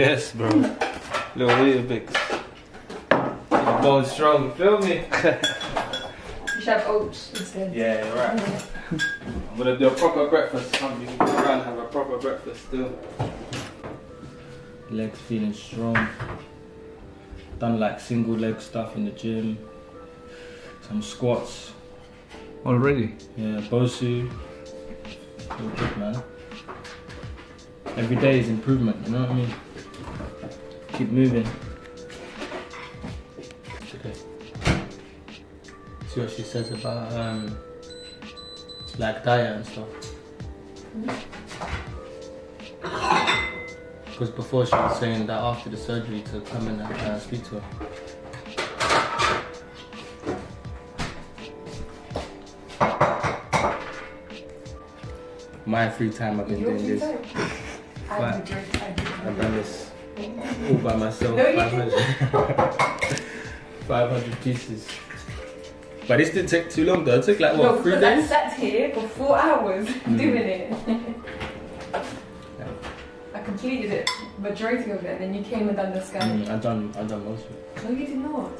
Yes, bro. Little Weetabix. I'm going strong, you feel me? You should have oats instead. yeah, you're right. I'm gonna do a proper breakfast. Come, you can go around and have a proper breakfast still. Legs feeling strong. Done like single leg stuff in the gym. Some squats. Already? Yeah, Bosu. Feel good, man. Every day is improvement, you know what I mean? Keep moving. Okay. See what she says about um, like diet and stuff. Because before she was saying that after the surgery to come in and uh, speak to her. My free time I've been Your doing this. I Fine. would drink, I do. I've done this all by myself. 500. 500 pieces. But this didn't take too long though. It took like what, No, three because I sat here for four hours doing it. I completed it, majority of it, then you came and done the scan. Mm, I done I done most of it. No, you did not.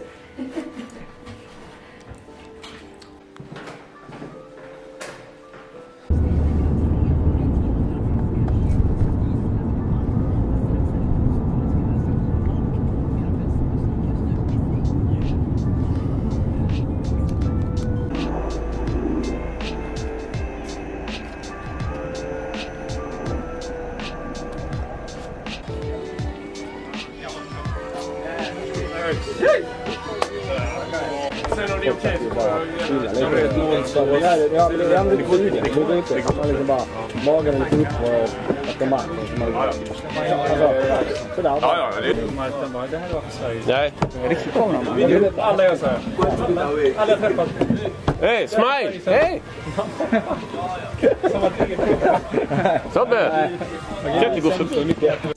det han vill få det. Går inte. Han har liksom bara magen lite upp och att de bara... Alltså, sådär. Ja, ja. Det här var för Sverige. Nej. Riktigt kameran. Alla gör så här. Alla jag träffat. Hej, smile! Hej! Tobbe! Kan.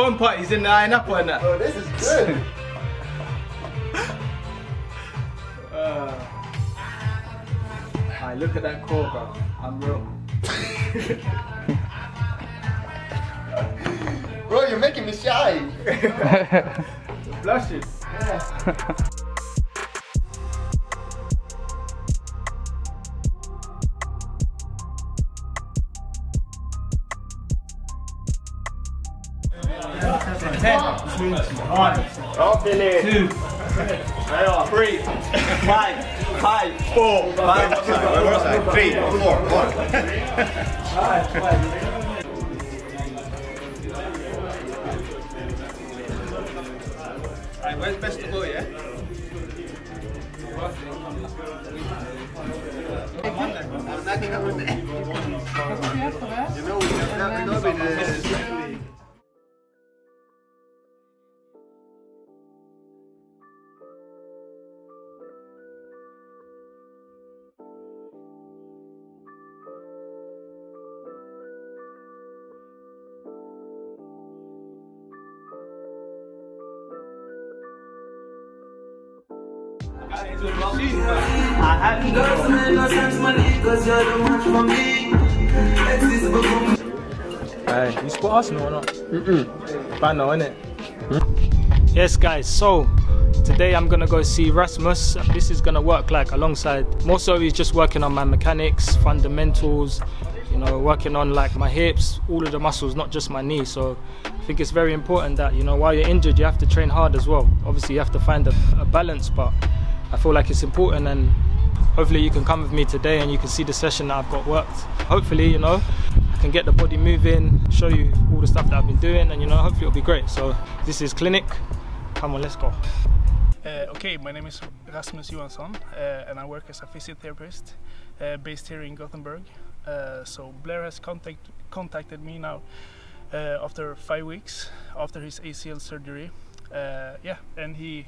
Bro, this, The fun part is in the line up on that. bro, this is good. Uh, Alright, look at that core, bro. I'm real. bro, you're making me shy. One. Off the leg. Two. Where's best to go, yeah? You know, we have not been over. Hey, you support Arsenal or not? Mm-mm. But no, innit? Mm. Yes, guys. So today I'm gonna go see Rasmus. This is gonna work like alongside. More so, he's just working on my mechanics, fundamentals. You know, working on like my hips, all of the muscles, not just my knee. So I think it's very important that you know while you're injured, you have to train hard as well. Obviously, you have to find a, a balance, but I feel like it's important and. Hopefully you can come with me today and you can see the session that I've got worked. Hopefully, you know, I can get the body moving, show you all the stuff that I've been doing and you know, hopefully it'll be great. So this is Clinic. Come on, let's go. Uh, okay, my name is Rasmus Johansson uh, and I work as a physiotherapist uh, based here in Gothenburg. Uh, so Blair has contact, contacted me now uh, after five weeks after his ACL surgery. Uh, yeah, and he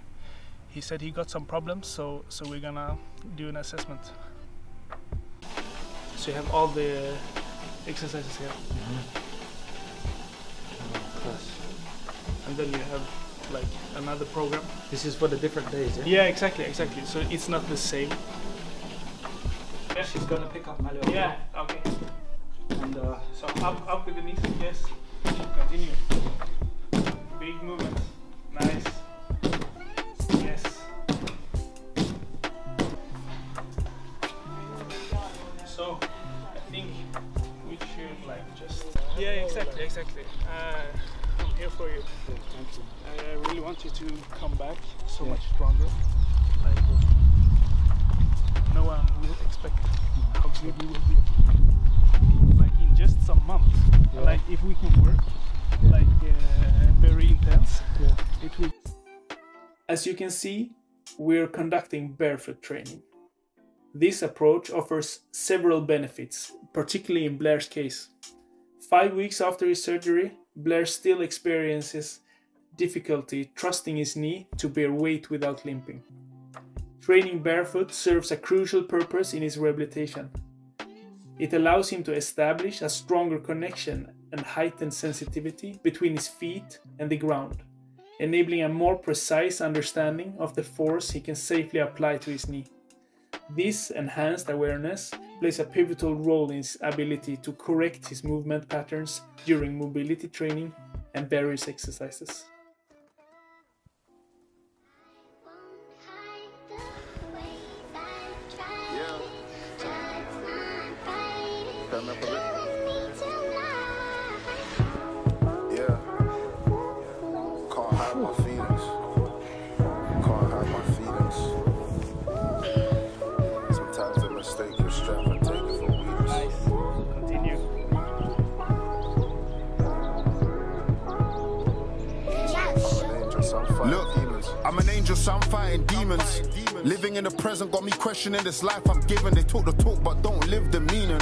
he said he got some problems, so so we're gonna do an assessment. So you have all the exercises here, and then you have like another program. This is for the different days, yeah? Yeah, exactly, exactly. So it's not the same. Yeah. She's gonna pick up Malio. Yeah. Okay. And uh, So up, up with the knees. Yes. Continue. Big movement. Nice. Yeah, exactly, exactly. Uh, I'm here for you. Yeah, thank you. I really want you to come back so much stronger. Like, no one will expect how good you will be. Like in just some months. Like if we can work like uh, very intense, it will. As you can see, we're conducting barefoot training. This approach offers several benefits, particularly in Blair's case. Five weeks after his surgery, Blair still experiences difficulty trusting his knee to bear weight without limping. Training barefoot serves a crucial purpose in his rehabilitation. It allows him to establish a stronger connection and heightened sensitivity between his feet and the ground, enabling a more precise understanding of the force he can safely apply to his knee. This enhanced awareness plays a pivotal role in his ability to correct his movement patterns during mobility training and various exercises. Demons. I'm fighting demons. Living in the present got me questioning this life I'm given. They talk the talk, but don't live the meaning.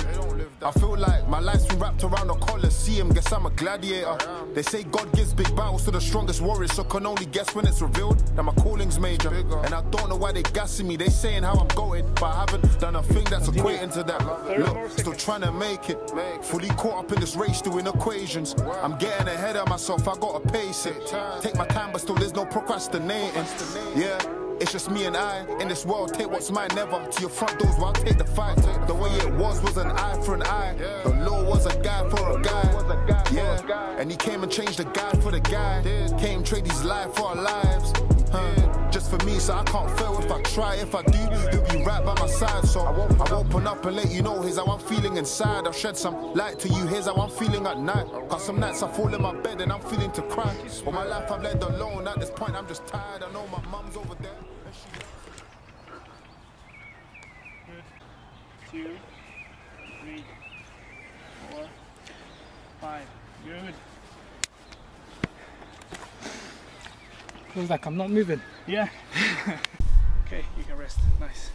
I feel like my life's been wrapped around a collar. coliseum. Guess I'm a gladiator. They say God gives big battles to the strongest warriors, so can only guess when it's revealed that my calling's major. And I don't know why they gassing me. They saying how I'm going, but I haven't done a thing that's equating to that. Look, still trying to make it. Fully caught up in this race doing equations. I'm getting ahead of myself. I gotta pace it. Take my time, but still there's no procrastinating. Yeah. It's just me and I in this world. Take what's mine, never to your front doors. While I take the fight. The way it was was an eye for an eye. The law was a guy for a guy. Yeah, and he came and changed the guy for the guy. Came trade his life for our lives. Huh. Just for me, so I can't fail if I try. If I do, he'll be right by my side. So I'll open up and let you know here's how I'm feeling inside. I'll shed some light to you. Here's how I'm feeling at night. Cause some nights I fall in my bed and I'm feeling to cry. All my life I've led alone. At this point, I'm just tired. I know my mum's over there. and she- Good. Two, three, four, five. Good. feels like I'm not moving. Yeah. okay, you can rest. Nice.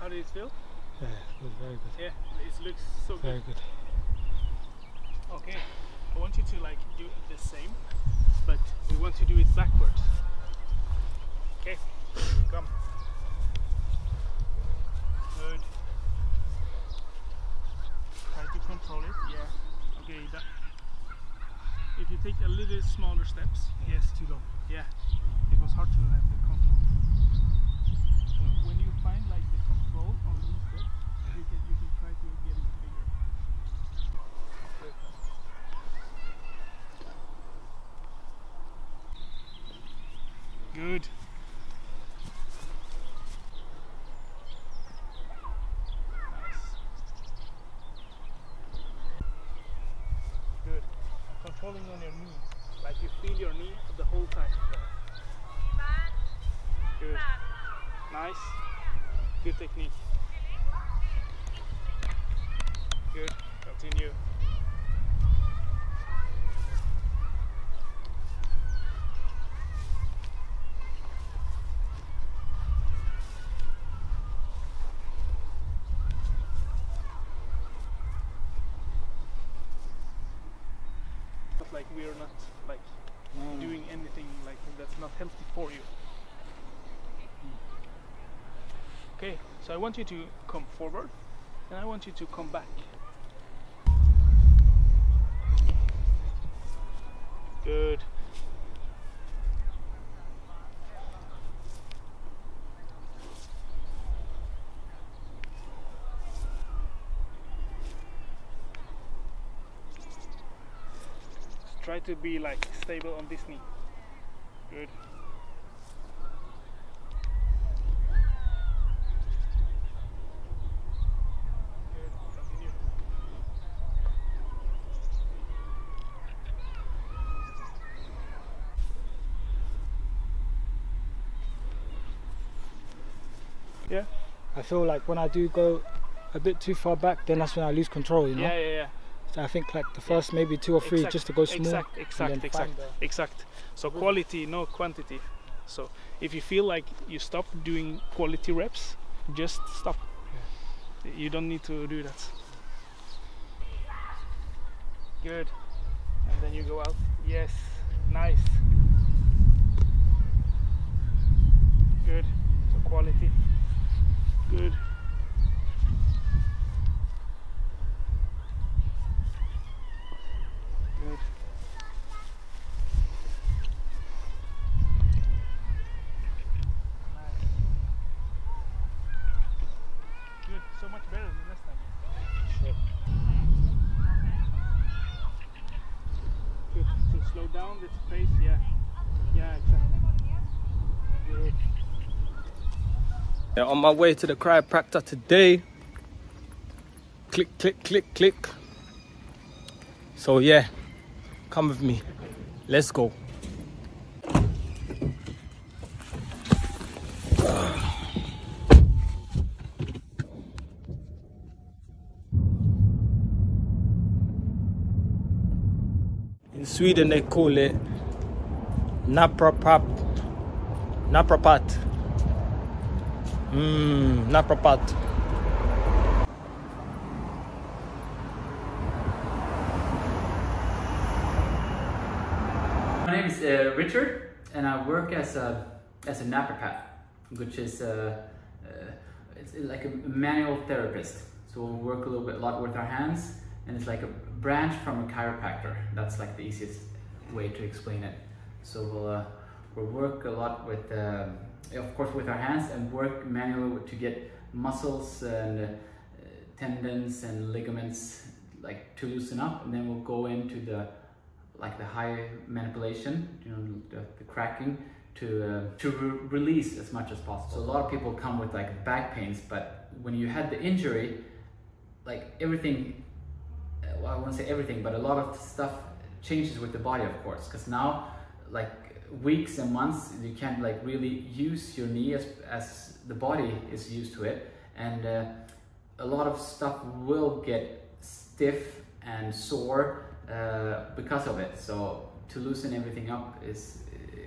How did it feel? Yeah, it was very good. Yeah, it looks so Very good. Very good. Okay, I want you to like do the same, but we want to do it backwards. Okay, come. Good. Try to control it. Yeah. Okay. That. If you take a little smaller steps, yes, too long. Yeah, it was hard to have the control. So when you find like the control on these steps, you can you can try to get it bigger. Good. Nice. Good. Controlling on your knee. Like you feel your knee the whole time. Good. Nice. Good technique. Good. Continue. But like we are not like doing anything like that's not healthy for you. Okay, so I want you to come forward and I want you to come back. Good. Try to be like stable on this knee. Good. Continue. Yeah. I feel like when I do go a bit too far back, then that's when I lose control. You know. Yeah, yeah, yeah. So I think like the first maybe two or three Exact, just to go small. Exact, exact, exact, exact. So quality, no quantity. So if you feel like you stop doing quality reps, just stop. You don't need to do that. Good. And then you go out. Yes. Nice. Good. So quality. Good. Good. Nice. Good. So much better than last time. Good. To slow down the pace. Yeah. Yeah. Exactly. Good. Yeah, on my way to the chiropractor today. Click, click, click, click. So yeah, come with me. Let's go. In Sweden they call it naprapat. Naprapat. Mmm, naprapat. My name is uh, Richard, and I work as a as a naprapath, which is uh, uh, it's like a manual therapist. So we work a little bit, a lot with our hands, and it's like a branch from a chiropractor. That's like the easiest way to explain it. So we'll uh, we'll work a lot with, um, of course, with our hands, and work manually to get muscles and uh, tendons and ligaments like to loosen up, and then we'll go into the like the high manipulation, you know, the, the cracking to uh, to re- release as much as possible. So a lot of people come with like back pains, but when you had the injury, like everything, uh, well, I won't say everything, but a lot of stuff changes with the body, of course, because now like weeks and months you can't like really use your knee as as the body is used to it, and uh, a lot of stuff will get stiff and sore uh, because of it. So to loosen everything up is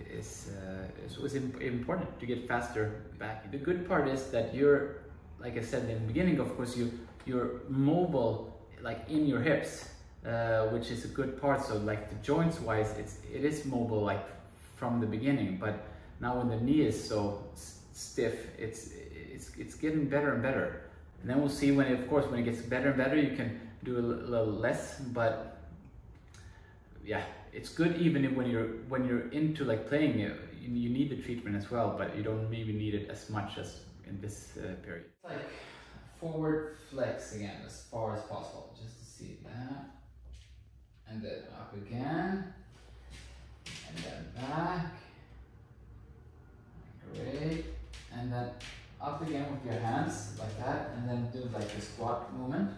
is uh, is, important to get faster back. The good part is that you're, like I said in the beginning, of course you you're mobile like in your hips, uh, which is a good part. So like the joints wise, it's it is mobile like from the beginning. But now when the knee is so stiff, it's it's it's getting better and better. And then we'll see when, of course, when it gets better and better, you can do a little less. But yeah, it's good even if when you're when you're into like playing you, you need the treatment as well, but you don't maybe need it as much as in this uh, period. Like forward flex again as far as possible, just to see that, and then up again, and then back. Great, and then up again with your hands like that, and then do like the squat movement.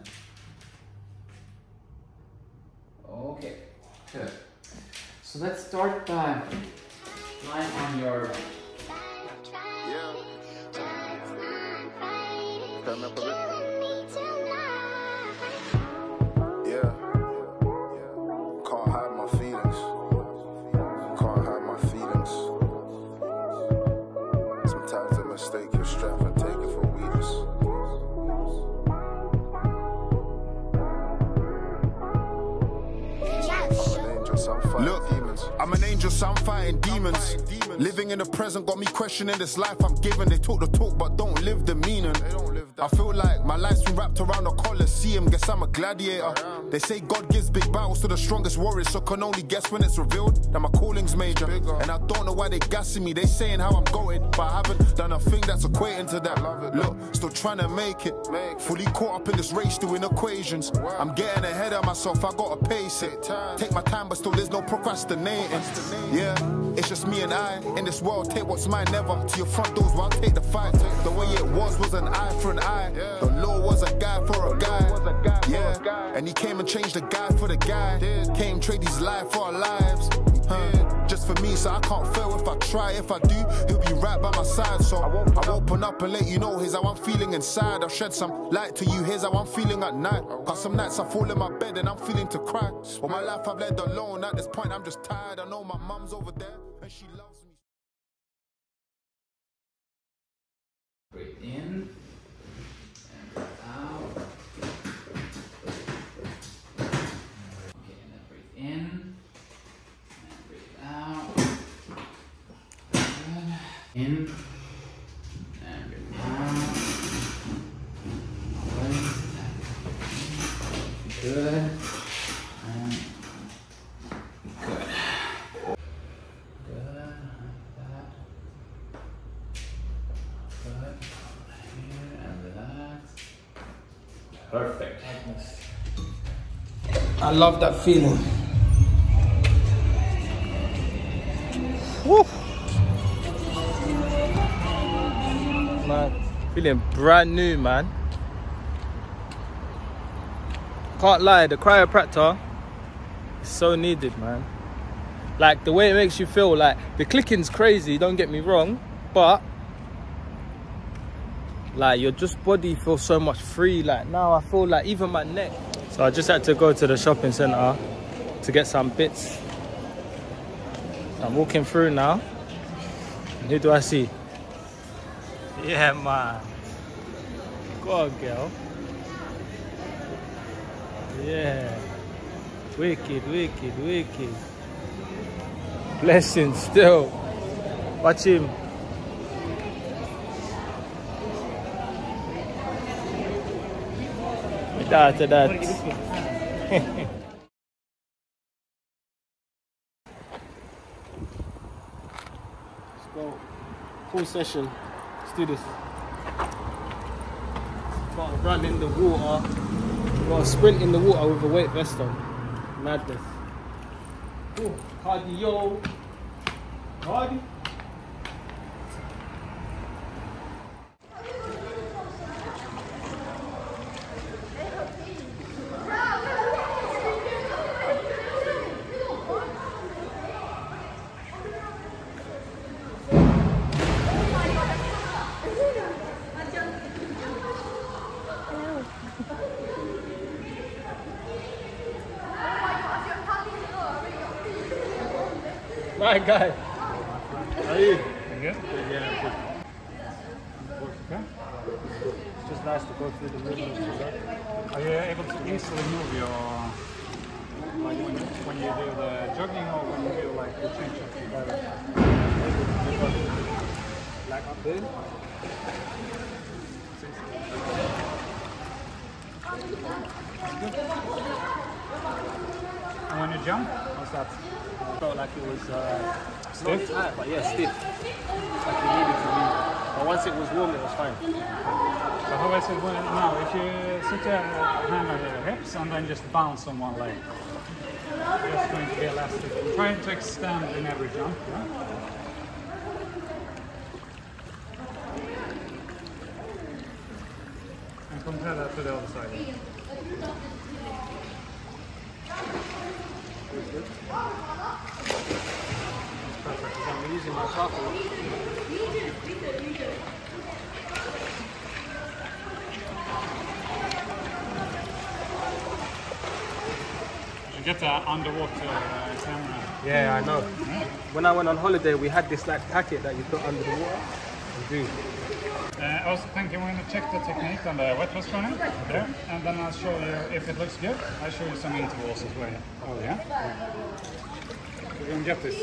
Okay, good. So let's start by lying on your Turn up a bit. Yeah. I'm an angel, so I'm fighting demons. Living in the present got me questioning this life I'm given. They talk the talk, but don't live the meaning. I feel like my life's been wrapped around a coliseum. Guess I'm a gladiator. They say God gives big battles to the strongest warriors, so can only guess when it's revealed that my calling's major. And I don't know why they gassing me. They saying how I'm going, but I haven't done a thing that's equating to that. Look, still trying to make it. Fully caught up in this race doing equations. I'm getting ahead of myself. I gotta pace it. Take my time, but still there's no procrastinating. Yeah, it's just me and I in this world. Take what's mine, never to your front doors. While I take the fight. The way it was was an eye for an eye. The law was a guy for a guy. Yeah, and he came and changed the guy for the guy. Came trade his life for our lives. Huh. Just for me, so I can't fail if I try. If I do, he'll be right by my side. So I'll open up and let you know here's how I'm feeling inside. I'll shed some light to you. Here's how I'm feeling at night. Cause some nights I fall in my bed and I'm feeling to cry. All my life I've led alone. At this point, I'm just tired. I know my mum's over there and she loves me. breathe in and breathe out. Okay, and then breathe in and breathe out. Good. In and. Alright. Good. And good. Good. Like that. Good. Here and relax. Perfect. I love that feeling. Woo. Man, feeling brand new, man. Can't lie, the chiropractor is so needed, man. Like the way it makes you feel, like the clicking's crazy, don't get me wrong, but like your just body feels so much free. Like now I feel like even my neck. So I just had to go to the shopping center to get some bits. I'm walking through now. And who do I see? Yeah, man. Go on, girl. Yeah. Wicked, wicked, wicked. Blessing still. Watch him. That, that. Let's Full session. Let's do this. Gotta run in the water. Gotta sprint in the water with a weight vest on. Madness. Ooh, cardio. Cardi. Guy. You? Good? Yeah, good. It's just nice to go through the movements. Are you able to easily move your like when you, when you do the jogging or when you do like the change of direction? Like up there. And when you jump, just that felt like it was uh, Stiff? tight, but yeah, stiff. Like it needed to be. But once it was warm, it was fine. So how is it when, now? If you sit there and hammer your hips and then just bounce on one leg, just going to be elastic. I'm Trying to extend in every jump. Yeah? And compare that to the other side. Perfect. So I'm using my shuffle. You get the underwater uh, camera. Yeah, I know. When I went on holiday, we had this like packet that you put under the water. We do. Uh, I was thinking we're going to check the technique on the wet rest running there, and then I'll show you if it looks good. I'll show you some intervals as well. Oh yeah. We're going to get this.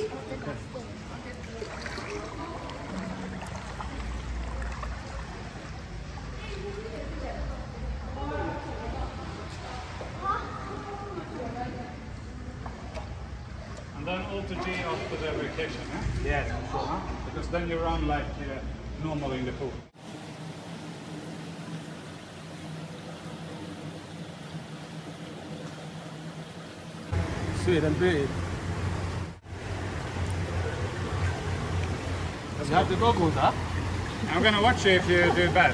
And then Alter G yeah? Yes, for sure. Huh? Because then you run like uh, normal in the pool. Sweet and booted. You have the goggles, huh? I'm gonna watch you if you do bad.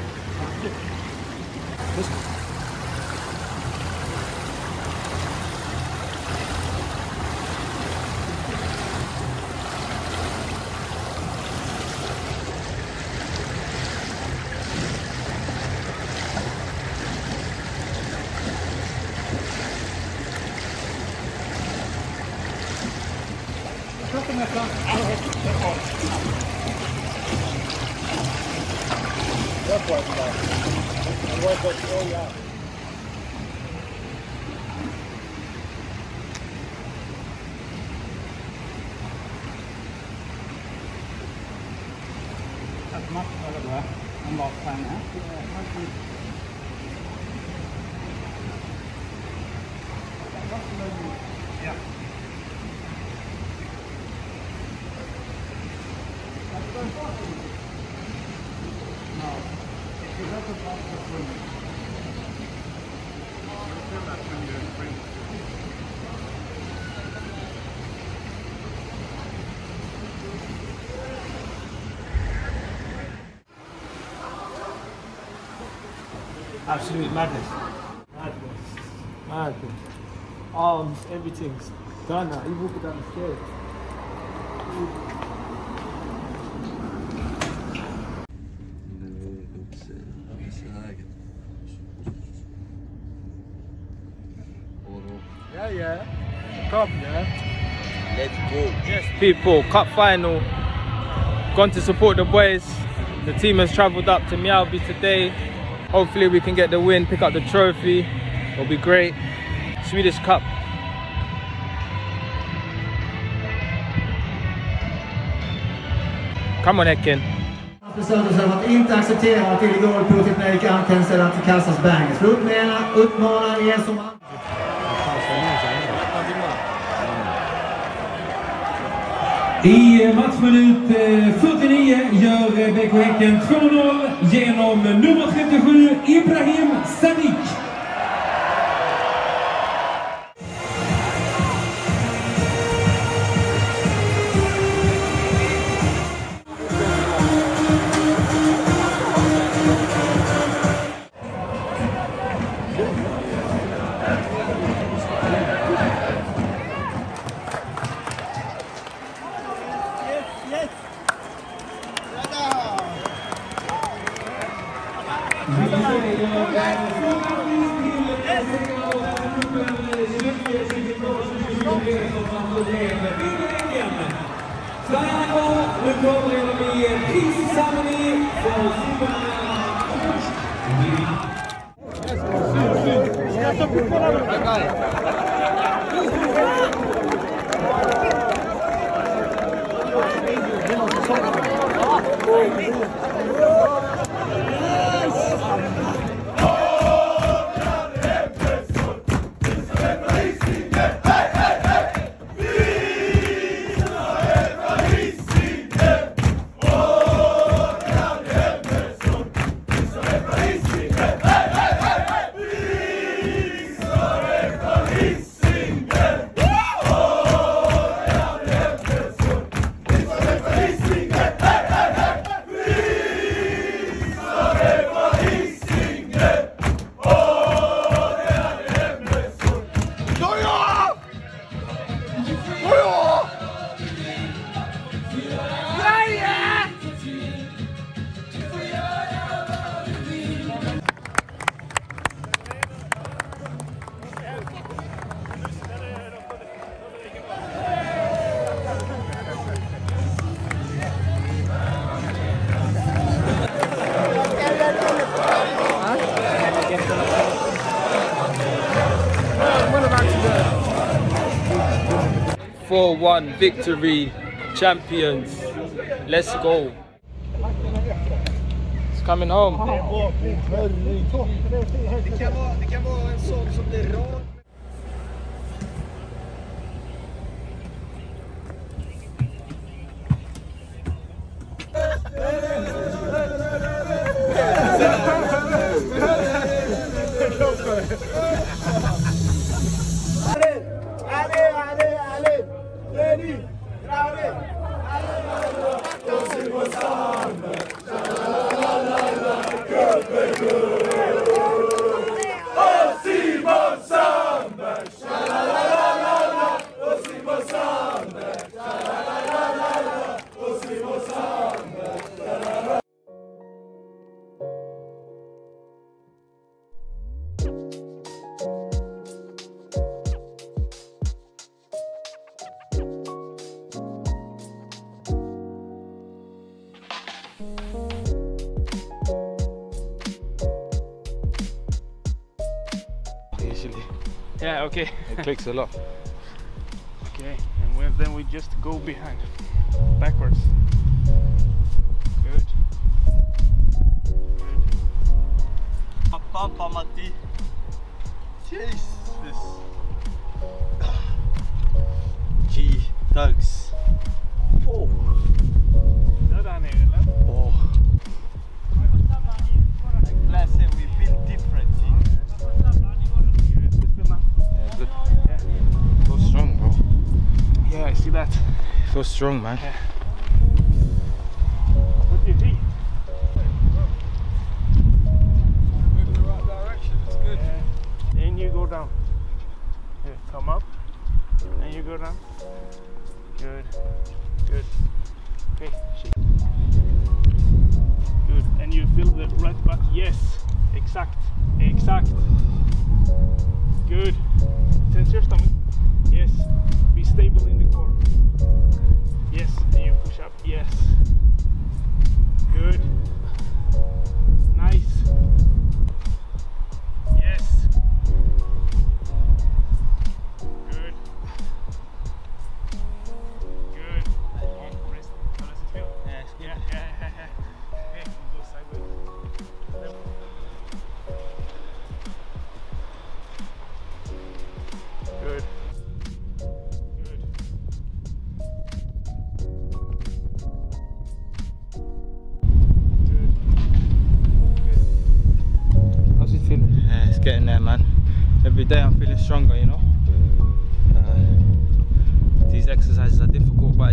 Absolute madness. Madness. Madness. Arms, everything's done now. You walk down the stairs. Yeah, yeah. Cup, yeah. Let's go. Yes, people, cup final. Gone to support the boys. The team has travelled up to Mjällby today. Hopefully we can get the win, pick up the trophy. It'll be great. Swedish Cup. Come on Häcken. I matchminut eh, 49 gör eh, BK Häcken 2-0 genom nummer 37 Ibrahim Sadiq. 4-1 victory, champions. Let's go. It's coming home. Yeah, okay. it clicks a lot. Okay, and we- then we just go behind, backwards. Good. Papa Matti. Jesus. Strong, man. What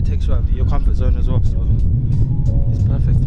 it takes you out of your comfort zone as well. So it's perfect,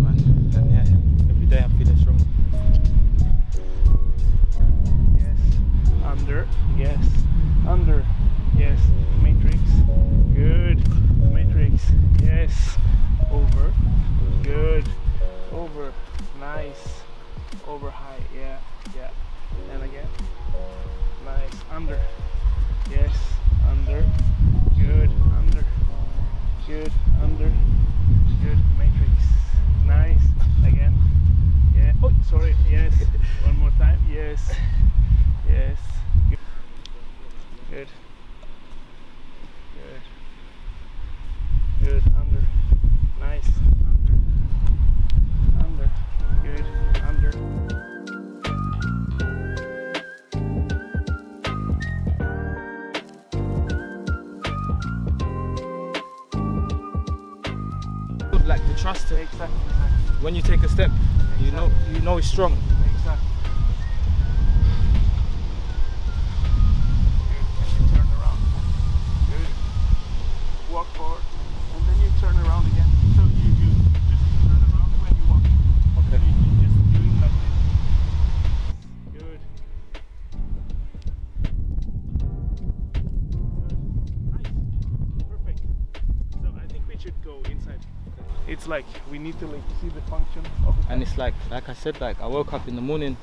need to like see the function of it. And it's like like I said, like I woke up in the morning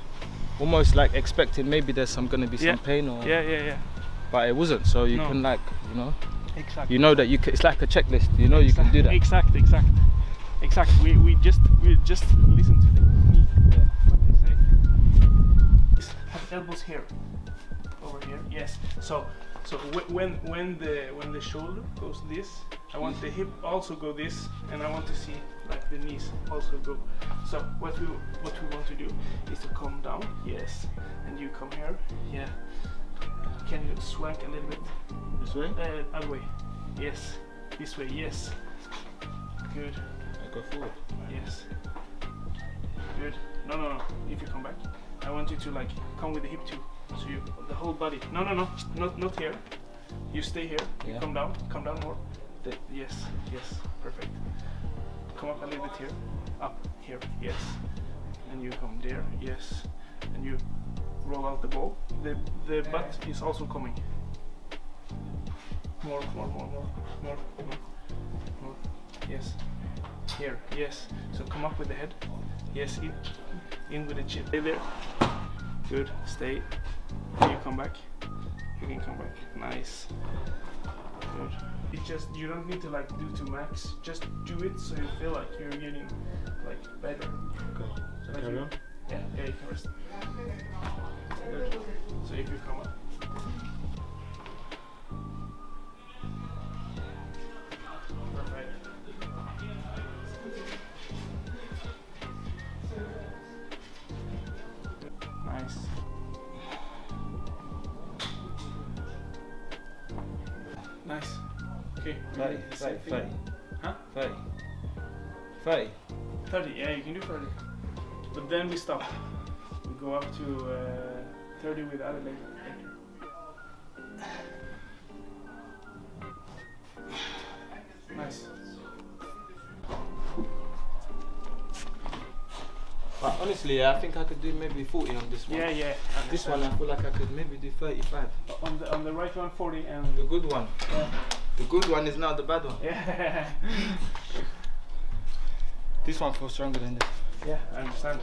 almost like expecting maybe there's some gonna be Yeah. some pain or Yeah, yeah, yeah. but it wasn't. So you No. can like you know Exactly. you know that you can, it's like a checklist. You know you can do that. Exact, exact, exact. We we just we just listen to the knee. What they say. Have elbows here, over here. Yes. So So when when the when the shoulder goes this, I want the hip also go this, and I want to see like the knees also go. So what we what we want to do is to come down, yes, and you come here, yeah. Can you swag a little bit? This way? Uh, other way. Yes. This way. Yes. Good. I go forward. Yes. Good. No, no, no. If you come back, I want you to like come with the hip too. So you the whole body. No, no, no. Not not here. You stay here. You Yeah. come down. Come down more. The, yes. Yes. Perfect. Come up a little bit here. Up here. Yes. And you come there. Yes. And you roll out the ball. The the butt is also coming. More, more, more, more, more, more, more. Yes. Here, yes. So come up with the head. Yes, in, in with the chin. Stay there. Good. Stay. Can you come back? You can come back. Nice. Good. It just you don't need to like do to max. Just do it so you feel like you're getting like better. Okay. So like Carry you- on? Yeah, yeah, you can rest. Good. So if you come up. Okay. we Thirty, do the same thirty, thirty. Huh? Thirty. Thirty. 30, yeah, you can do 30. But then we stop. We go up to uh, 30 with other leg. Nice. But honestly, yeah, I think I could do maybe 40 on this one. Yeah, yeah. This one, I feel like I could maybe do 35. On the on the right one, 40 and The good one. Yeah. The good one is not the bad one. Yeah. This one feels stronger than this. yeah, I understand.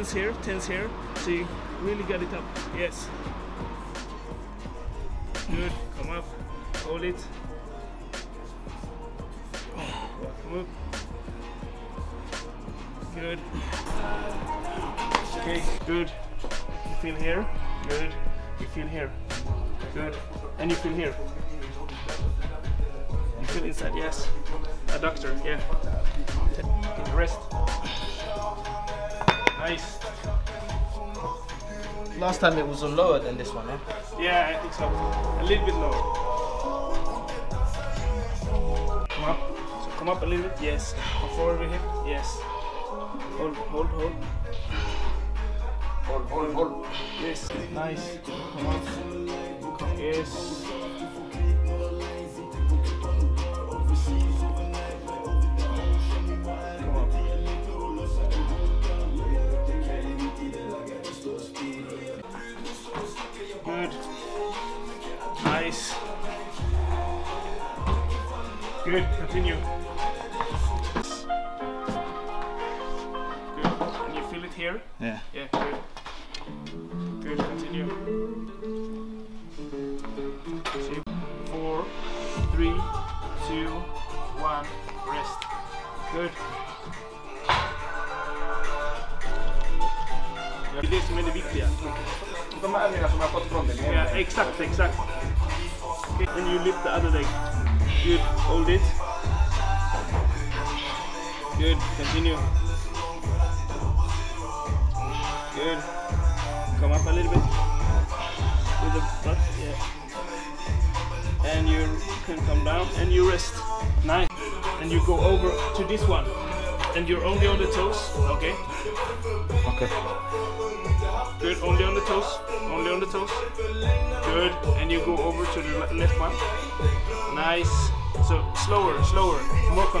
Tense here, tense here. See, really get it up. Yes. Last time it was lower than this one, huh? Yeah, I think so. A little bit lower. Come up. So come up a little bit. Yes. Come forward with him. Yes. Hold, hold, hold. Hold, hold, hold. Yes. Nice. Come up. Come. Yes. Nice. Good. Continue. Good. Can you feel it here? Yeah. Yeah. Good.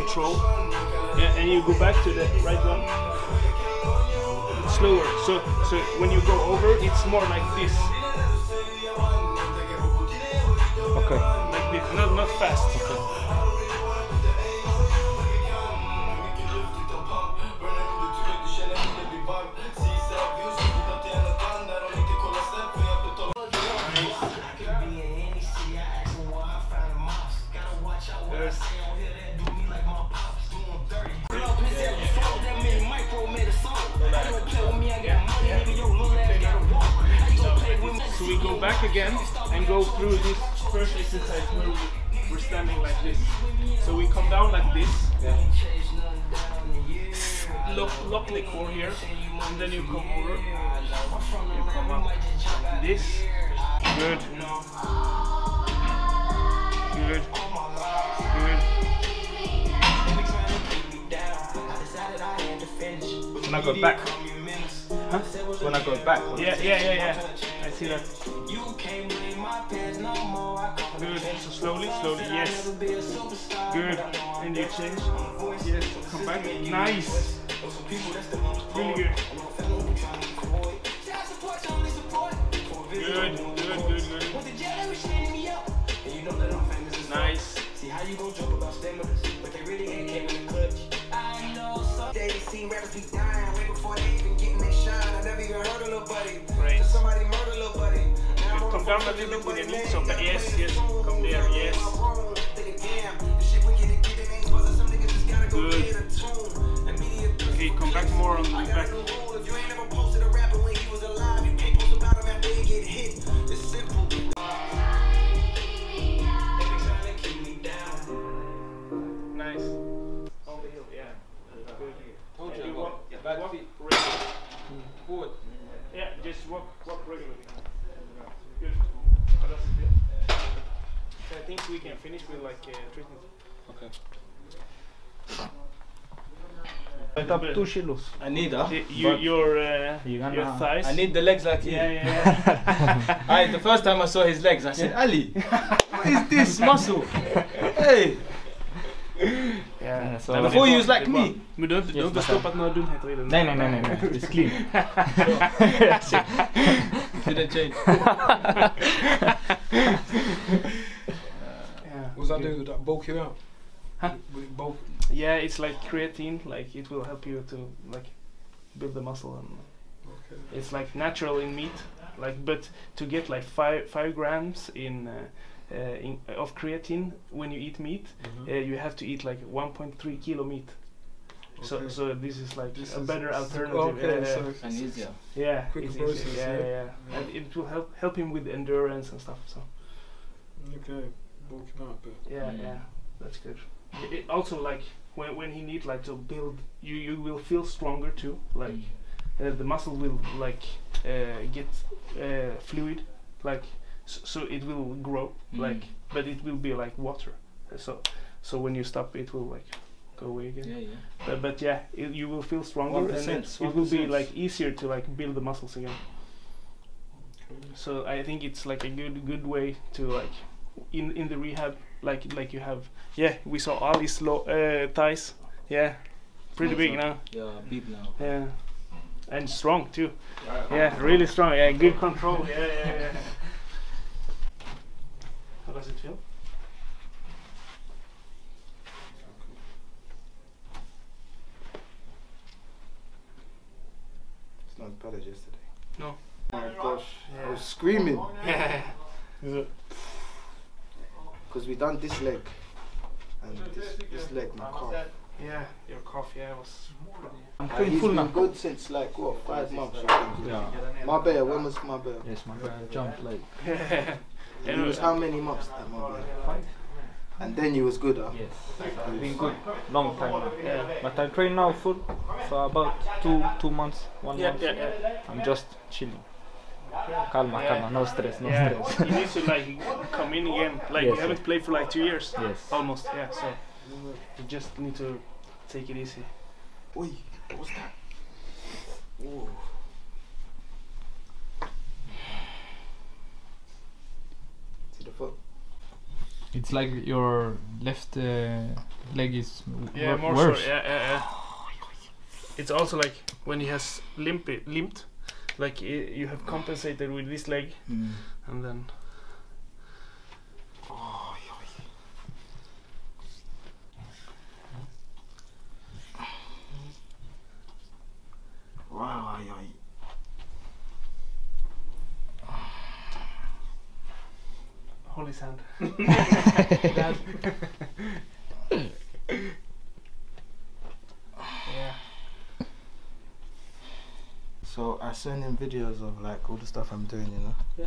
Control. Yeah, and you go back to the right one. Slower. So, so when you go over, it's more like this. Okay. Like this, not not fast. So back again and go through this first exercise where we, we're standing like this. So we come down like this. Lock, lock the core here, and then you come over. You come up this. Good. Good. Good. When I go back. Huh? When I go back. Yeah, yeah, yeah, yeah. I see that. Good. So slowly, slowly. Yes. Good. And you change. Yes. Come back. Nice. Really good. Good. Good. Good. Good. Nice. See how you gon' joke about stimulus, but they really ain't came in the clutch. I know some they seen rappers be dying way before they even getting their even heard a little buddy. Till somebody murder little buddy. Now I'm Good. Come down a little bit with your knees up. Yes, yes. Come there. Yes. Good. Okay, come back more on the back. Nice. On the hill, yeah. Good. Told you, And you I got walk, back feet. Forward. Yeah, just walk, walk regularly. Good. How does it feel? So I think we can finish with like uh, treatment. Okay. Went up two kilos. I need her. You, your uh, your thighs. I need the legs like you. Yeah, yeah, Aye, the first time I saw his legs, I said, Ali, what is this muscle? Hey. Ja, so- And before you was like me. Men du har inte, du har inte Yes, stoppat några dumheter i den? Nej, nej, nej, nej, nej. It's clean. Didn't change. What's that do? That bulk you out? Huh? Bulk? Yeah, it's like creatine. Like it will help you to like build the muscle, and Okay. it's like natural in meat. Like, but to get like five five grams in. Uh, uh, in, of creatine when you eat meat, Mhm. uh, you have to eat like 1.3 kilo meat. So, Okay. so this is like This a is- better s- alternative. okay, yeah, yeah. so- And easier. Yeah, Quicker it's easier, process, yeah, yeah. yeah, yeah. And it will help help him with endurance and stuff. So Okay, bulk him out a bit. yeah, Mm. yeah, that's good. It, it also like when when he need like to build, you you will feel stronger too. Like uh, the muscle will like uh, get uh, fluid, like s- so it will grow, Mm. like but it will be like water. So so when you stop, it will like go away again. Yeah, yeah. But, but yeah, it, you will feel stronger, and 1%, it, it will be 1%. like easier to like build the muscles again. So I think it's like a good good way to like in in the rehab like like you have yeah we saw Ali's low uh, thighs yeah pretty big now Yeah, big now. yeah and strong too yeah really strong yeah good control yeah yeah yeah how does it feel It's not as bad yesterday. No. Oh my gosh, I was screaming. Yeah. Because we done this leg. And this, this leg, my calf. yeah your cough yeah was Uh, he's been good since like what five months. I think. Yeah. Marbella, when was Marbella? Yes, my brother jumped like. It was how many months at Marbella? Five. And then you was good, huh? Yes. Been good, long time now. But I train now full for about two two months, one Yeah, month. yeah, yeah. I'm just chilling. Calma, Yeah. calma, no stress, no yeah, stress. you need to like come in again. Like Yes, you haven't yes. played for like two years. Yes. Almost, yeah. So you just need to take it easy. Oi, what was that? Oh. See the foot? It's like your left uh, leg is Yeah, more worse. sure. Yeah, yeah, yeah. It's also like when he has limp limped, like i you have compensated with this leg, Mm. and then Wow, ay, ay. hold his So I send him videos of like all the stuff I'm doing, you know. Yeah.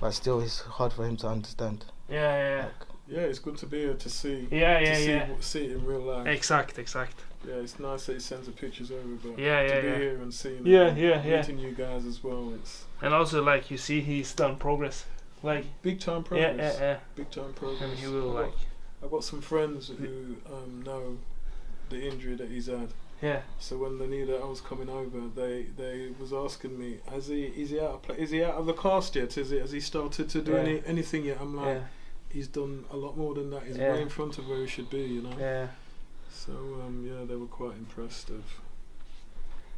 But still, it's hard for him to understand. Yeah, yeah, yeah. Yeah, it's good to be able to see. Yeah, to yeah, see, yeah. See it in real life. Exact, exact. Yeah, it's nice that he sends the pictures over, but Yeah, yeah, to be yeah. here and seeing Yeah, it, and yeah, yeah. meeting you guys as well, it's And also, like you see, he's done progress. Like big time Yeah, progress. yeah, yeah. Big time progress. And he will I've like. got, I've got some friends who um, know the injury that he's had. Yeah. So when they knew that I was coming over, they they was asking me, "Has he is he out of play? Is he out of the cast yet? Is it has he started to do Yeah. any anything yet?" I'm like, Yeah. "He's done a lot more than that. He's Yeah. way in front of where he should be." You know. Yeah. So um, yeah, they were quite impressed of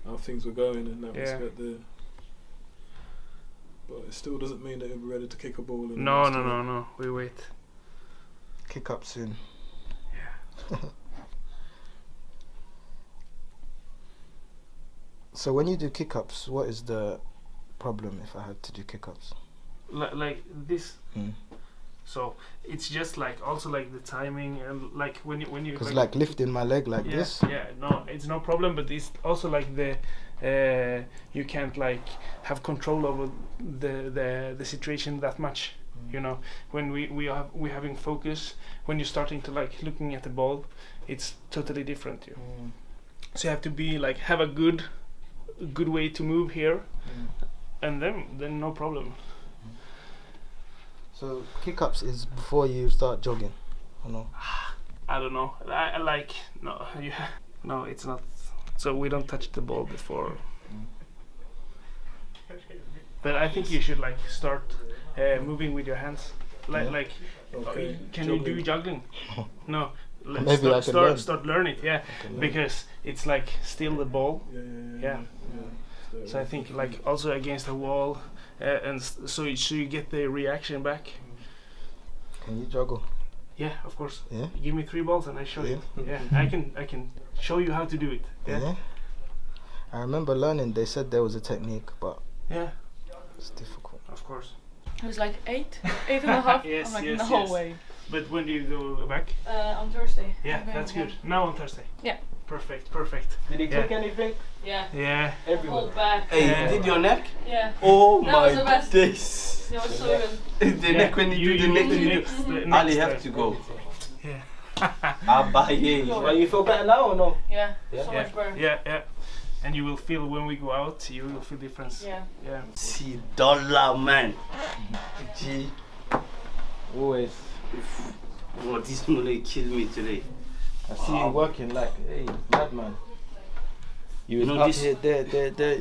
how things were going in that Yeah. respect there. But it still doesn't mean that he'll be ready to kick a ball. In No, no, no, no. We wait. Kick up soon. Yeah. So when you do kick ups, what is the problem if I had to do kick ups? Li- like this. Mm. So it's just like also like the timing and like when you when you Because like lifting my leg like yeah, this. Yeah, no, it's no problem. But it's also like the uh, you can't like have control over the the the situation that much. Mm. You know, when we we have we having focus. When you're starting to like looking at the ball, it's totally different. You. Mm. So you have to be like have a good good way to move here, Mm. and then then no problem. So kick ups is before you start jogging, or no? I don't know. I, I like no. Yeah, no, it's not. So we don't touch the ball before. But I think you should like start uh, moving with your hands. Like Yeah. like, Okay. uh, can you do Juggling. juggling? No. Let's Maybe start, I can start, learn. start learn it. Yeah, learn. because it's like still the ball. Yeah, yeah, yeah. Yeah. yeah. So I think like also against the wall, uh, and so you, so you get the reaction back. Can you juggle? Yeah, of course. Yeah. Give me three balls and I show you. Yeah. Yeah, I can I can show you how to do it. Yeah. Yeah. I remember learning. They said there was a technique, but Yeah. it's difficult. Of course. It was like eight, eight and a half. Yes, I'm like, yes, no yes. way. But when do you go back? Uh, on Thursday. Yeah, I'm that's again. good. Now on Thursday. Yeah. Perfect, perfect. Did he Yeah. cook anything? Yeah. Yeah. Whole back. Hey, Yeah. did your neck? Yeah. Oh That was the best. days. It was so good. the neck when you, You- do the neck, do you next- do. the Ali have to go. Yeah. Abaye. Well, you feel better now or no? Yeah. Yeah. So yeah. much better. Yeah, yeah. and you will feel when we go out. You will feel difference. Yeah. Yeah. See, dollar man. G. Always. Bro, this mullet killed me today. I see you working like, hey, madman. You was You know up this- here, there, there, there.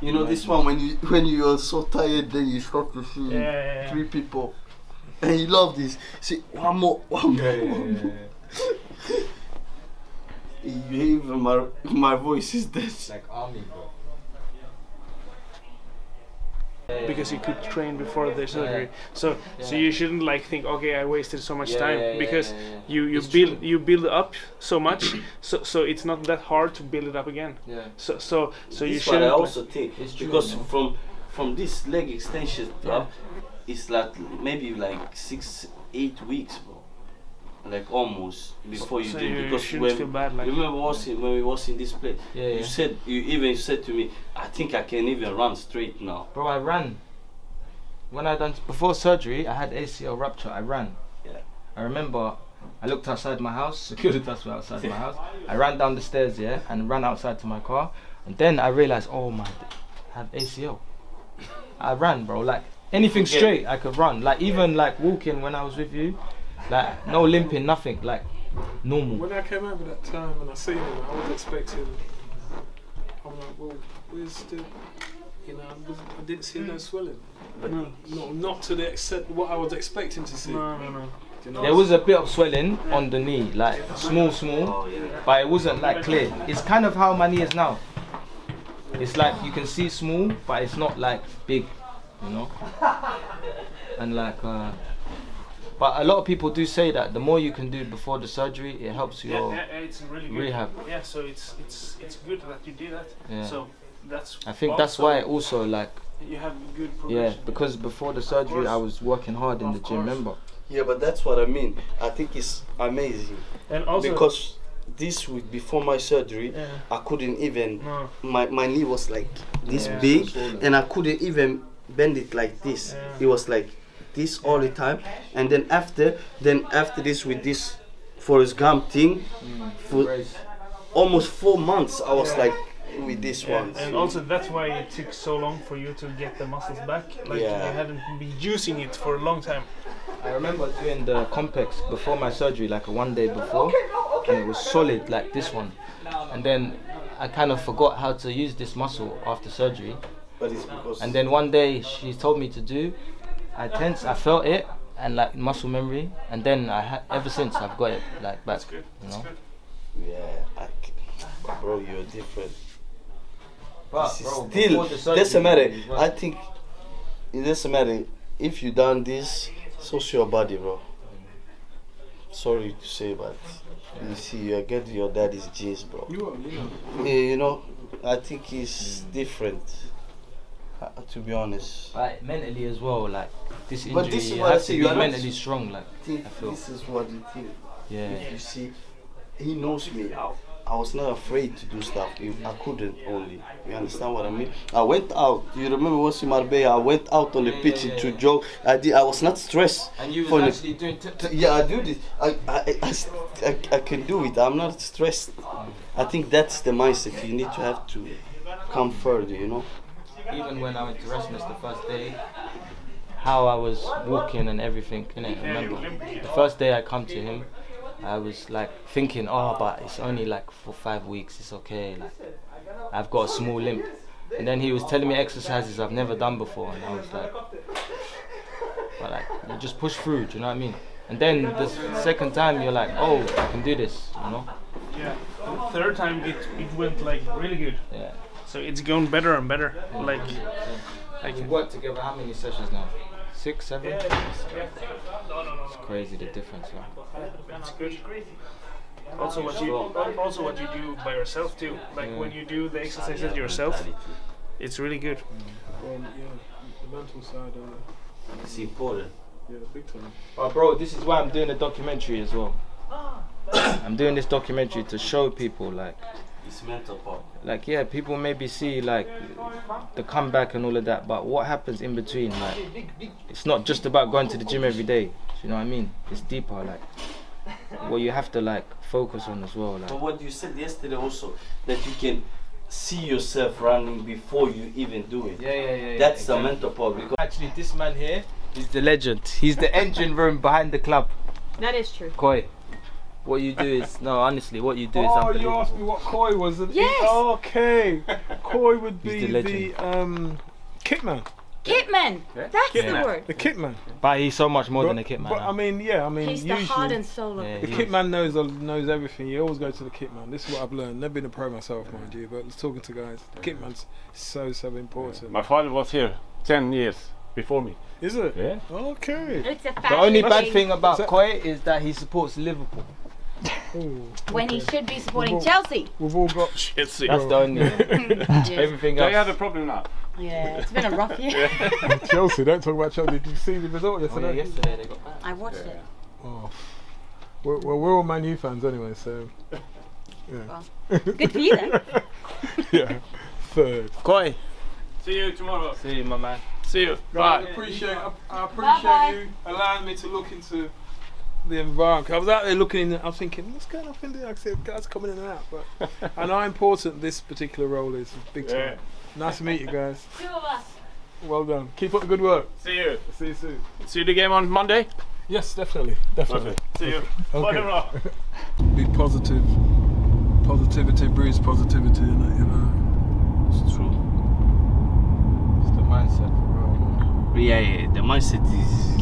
You know this one when you when you are so tired then you start to see Yeah, yeah, yeah. three people. And you love this. See one more one more. one more. You even my my voice is dead. Like army, bro. Because you could train before the surgery. So so Yeah. you shouldn't like think okay I wasted so much Yeah, time yeah, yeah, because yeah, yeah. you you It's build true. you build up so much so so it's not that hard to build it up again. Yeah. So so so you this one I shouldn't. also think It's true, because man. from from this leg extension Yeah. up, it's like maybe like six eight weeks, bro. Like almost before you So do you because when feel bad, like- you remember was in, when we was in this place, Yeah, you said you even said to me, I think I can even run straight now. Bro, I ran. When I done before surgery, I had ACL rupture. I ran. Yeah. I remember I looked outside my house. security Securitas were outside my house. I ran down the stairs, yeah, and ran outside to my car. And then I realized, oh my, I have ACL. I ran, bro. Like anything Forget- straight, I could run. Like even like walking when I was with you, like no limping, nothing. Like normal. When I came over that time and I seen him, I was expecting. I'm like, well, where's the. You know, I, was, I didn't see no swelling. But no, not to the extent what I was expecting to see. No, no, no. You know? There was a bit of swelling on the knee, like small, small, Oh yeah. but it wasn't like clear. It's kind of how my knee is now. It's like you can see small, but it's not like big, you know. And like, uh, but a lot of people do say that the more you can do before the surgery, it helps Yeah, your. yeah, yeah, it's really good. rehab. Yeah, so it's it's it's good that you did that. Yeah. So that's. I think that's also- why also like, you have good yeah, progression. because before the surgery I was working hard in the gym. Remember? Yeah, but that's what I mean. I think it's amazing And also because this week before my surgery, Yeah. I couldn't even. No. My my knee was like this Yeah. big, and I couldn't even bend it like this. Yeah. It was like this all the time, and then after, then after this with this Forrest Gump thing, mm. for almost four months I was Yeah. like with this Yeah, one. and also that's why it took so long for you to get the muscles back. Like Yeah. you hadn't been using it for a long time. I remember doing the complex before my surgery, like one day before, and it was solid like this one. And then I kind of forgot how to use this muscle after surgery. But it's because And then one day she told me to do, I tense, I felt it, and like muscle memory, and then I ha- ever since I've got it like back. You know. Yeah, I c bro, you're different. But, This bro, still before the doesn't matter. I think it doesn't matter if you done this. So's your body, bro. Sorry to say, but you see, you get your daddy's genes, bro. You are, you know. Yeah, you know, I think it's different. Uh, To be honest. Like mentally as well, like this injury, But this is you what I say. to You be are mentally strong. Like think I feel. this is what you think. Yeah. If you see, he knows me. I, I was not afraid to do stuff. I couldn't only. You understand what I mean? I went out. You remember was in Marbella? I went out on the Yeah, pitch yeah, to yeah. jog. I did. I was not stressed. And you was the- actually doing. T- t- yeah, I do this. I, I, I, I, I can do it. I'm not stressed. I think that's the mindset. You need to have to come further, you know? Even when I went to Rasmus the first day, how I was walking and everything, innit? Remember, the first day I come to him, I was like thinking, oh, but it's only like for five weeks, it's okay. Like, I've got a small limp. And then he was telling me exercises I've never done before, and I was like, but like, you just push through, do you know what I mean? And then the second time, you're like, oh, I can do this, you know? Yeah. The third time it, it went like really good. Yeah. So it's going better and better. Like I We can worked together how many sessions now? Six, seven? Yeah, yeah. No, no, no, It's crazy the difference, yeah. That's good. Also, what you also what you do by yourself too. Like Yeah. when you do the exercises yourself, it's really good. Well, yeah, the mental side, uh, It's important. yeah, big time. Oh, bro, this is why I'm doing a documentary as well. I'm doing this documentary to show people, like, It's mental part. like yeah, people maybe see like the comeback and all of that, but what happens in between? Like, it's not just about going to the gym every day. Do you know what I mean? It's deeper. Like, what you have to like focus on as well. Like But what you said yesterday also that you can see yourself running before you even do it. Yeah, yeah, yeah, yeah, That's the mental part because actually, this man here is the legend. He's the engine room behind the club. That is true. Koi, what you do is no, honestly, what you do is Oh, you asked me what Koi was. and- Yes. Okay. Koi would be the the, um, kitman. Kitman. That's Yeah. the word. The kitman. But he's so much more but, than a kitman. But I mean, yeah, I mean, He's the usually heart and soul of Yeah, the he the is. kitman knows knows everything. You always go to the kitman. This is what I've learned. Never been a pro myself, mind you, but talking to guys, the kitman's so so important. My father was here 10 years before me. Is it? Yeah. Okay. It's a the only bad thing. thing about Koi is that he supports Liverpool. Ooh, when he should be supporting We've all- Chelsea. We've all got. It's the That's the only. Everything They else. have a problem now. Yeah, it's been a rough year. Chelsea. Don't talk about Chelsea. Did you see the result Oh, yeah, yesterday? yesterday they got back. I watched it. Oh. We're, well, we're all Man U fans anyway, so. Yeah. Good for you then. yeah. Third. Koi, See you tomorrow. see you, my man. See you. I Bye. appreciate I, I appreciate Bye-bye. you allowing me to look into the environment. I was out there looking in. I was thinking, what's going on in there? I said, guys coming in and out, but and how important this particular role is. Big time. Yeah. Nice to meet you guys. Two of us. Well done. Keep up the good work. See you. See you soon. See you the game on Monday. Yes, definitely, definitely. Okay. See you. Okay. Be positive. Positivity breeds positivity, in it, you know. it's true. It's the mindset, bro. Yeah, yeah, the mindset is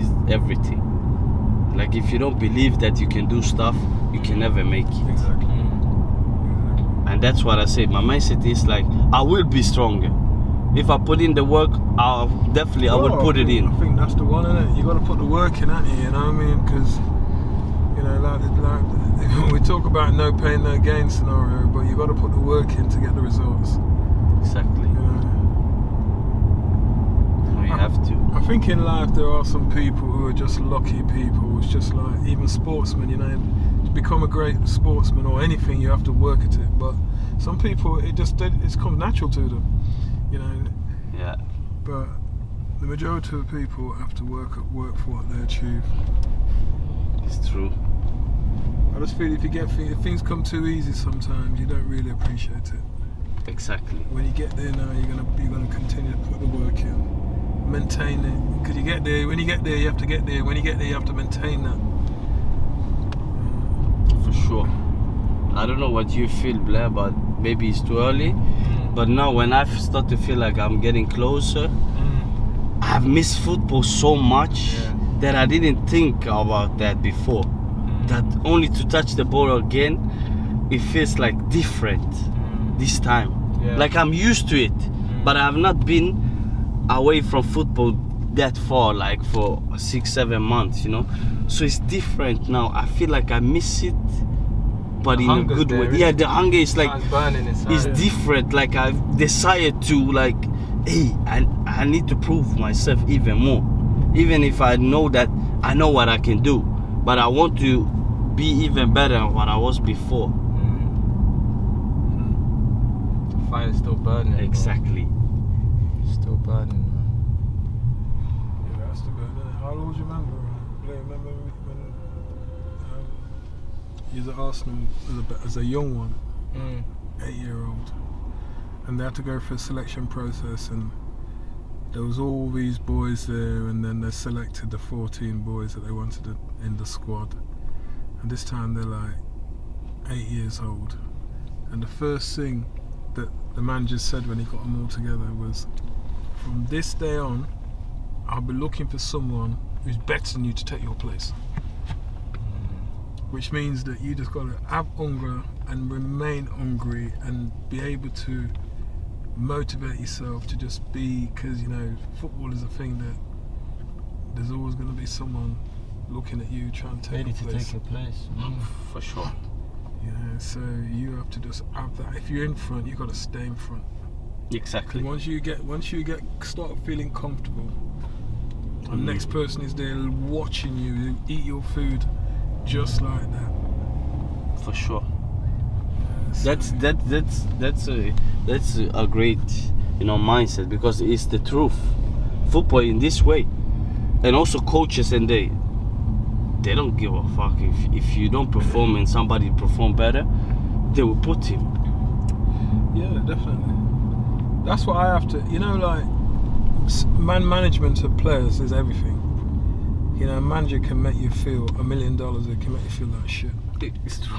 is everything. Like if you don't believe that you can do stuff, you can never make it. Exactly. Mm. And that's what I say. My mindset is like I will be stronger. If I put in the work, I'll definitely I will put it think- in. I think that's the one, innit? You got to put the work in, ain't you? You know what I mean? Because you know, like, like we talk about no pain, no gain scenario, but you got to put the work in to get the results. Exactly. You know? We have to. I think in life there are some people who are just lucky people. It's just like even sportsmen, you know, to become a great sportsman or anything, you have to work at it. But some people, it just it comes natural to them, you know. Yeah. But the majority of people have to work at work for what they achieve. It's true. I just feel if you get thi- if things come too easy, sometimes you don't really appreciate it. Exactly. When you get there now, you're gonna you're gonna continue to put the work in, maintain it. Because you get there, when you get there, you have to get there. When you get there, you have to maintain that. Mm, for sure. I don't know what you feel, Blair, but maybe it's too early. Mm. But now when I start to feel like I'm getting closer, mm. I've missed football so much that I didn't think about that before. That only to touch the ball again, it feels like different this time. Yeah. Like I'm used to it, but I have not been away from football that far, like for six, seven months, you know. So it's different now. I feel like I miss it, but The in a good there, way. Yeah, the hunger is like It's burning inside. it's Yeah. different. Like I've decided to like, hey, I I need to prove myself even more, even if I know that I know what I can do, but I want to be even better than what I was before. Mm. Fire's still burning. Exactly. Burning. Yeah, that's the good. How old do you remember? remember when um, was at Arsenal as a, as a young one, Mm. eight year old, and they had to go through a selection process, and there was all these boys there, and then they selected the 14 boys that they wanted in the squad, and this time they're like eight years old, and the first thing that the manager said when he got them all together was, from this day on, I'll be looking for someone who's better than you to take your place. Which means that you just got to have hunger and remain hungry and be able to motivate yourself to just be, because you know, football is a thing that there's always going to be someone looking at you trying to take Ready your to place. take your place. Mm. For sure. You know, so you have to just have that. If you're in front, you've got to stay in front. Exactly. Once you get, once you get, start feeling comfortable, the Mm. next person is there watching you eat your food, just like that. For sure. That's that that's that's a that's a great you know mindset because it's the truth. Football in this way, and also coaches and they they don't give a fuck if if you don't perform and somebody perform better, they will put him. Yeah, definitely. That's what I have to. You know, like man management of players is everything. You know, a manager can make you feel a million dollars. It can make you feel like shit. It's true.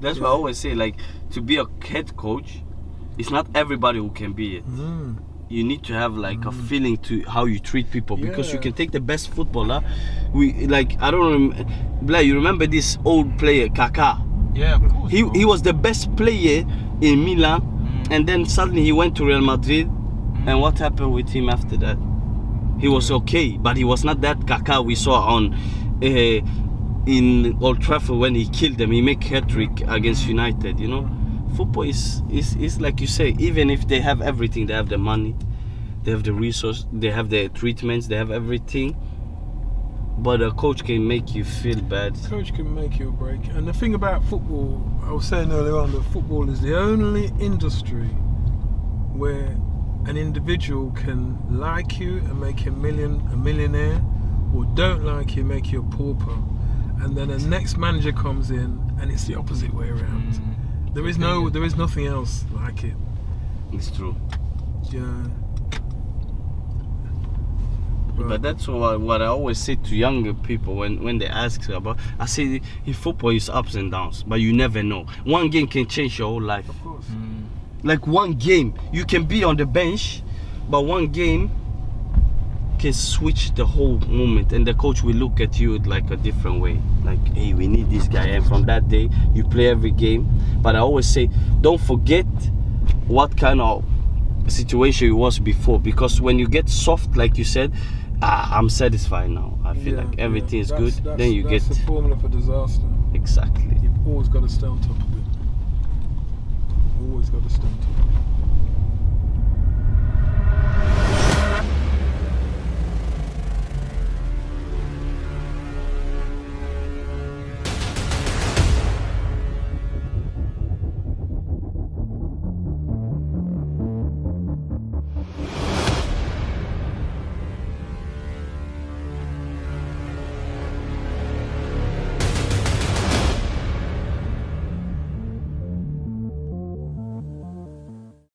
That's why I always say, like, to be a head coach, it's not everybody who can be it. Mm. You need to have like a feeling to how you treat people because you can take the best footballer. We like I don't rem- Blair, you remember this old player Kaká? Yeah, of course. He he was the best player in Milan, and then suddenly he went to Real Madrid, and what happened with him after that? He was okay, but he was not that Kaká we saw on uh, in Old Trafford when he killed them. He make hat trick against United. You know, football is, is is like you say. Even if they have everything, they have the money, they have the resource, they have the treatments, they have everything. But a coach can make you feel bad. Coach can make you a break. And the thing about football, I was saying earlier on, that football is the only industry where an individual can like you and make you a million a millionaire, or don't like you, make you a pauper. And then the next manager comes in, and it's the opposite way around. Mm. There is no, there is nothing else like it. It's true. Yeah. But that's what, what I always say to younger people when, when they ask about. I say in football is ups and downs, but you never know. One game can change your whole life. Of course. Mm. Like one game, you can be on the bench, but one game can switch the whole moment, and the coach will look at you like a different way. Like, hey, we need this guy, and from that day, you play every game. But I always say, don't forget what kind of situation it was before, because when you get soft, like you said, ah, I'm satisfied now. I feel Yeah, like everything yeah. is That's- good. that's- then you that's get the formula for disaster. exactly. You've always got to stay on top of it. Always got to stay on top of it.